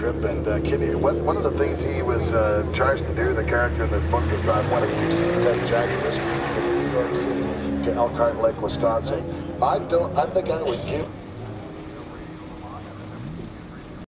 trip. And uh, one, one of the things he was uh, charged to do, the character in this book, is one of two C-type Jaguars from New York City to Elkhart Lake, Wisconsin. I don't. I think I would give